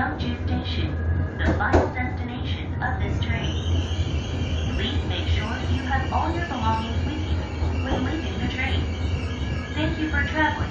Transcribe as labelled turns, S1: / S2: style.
S1: Yeongju Station, the final destination of this train. Please make sure you have all your belongings with you when leaving the train. Thank you for traveling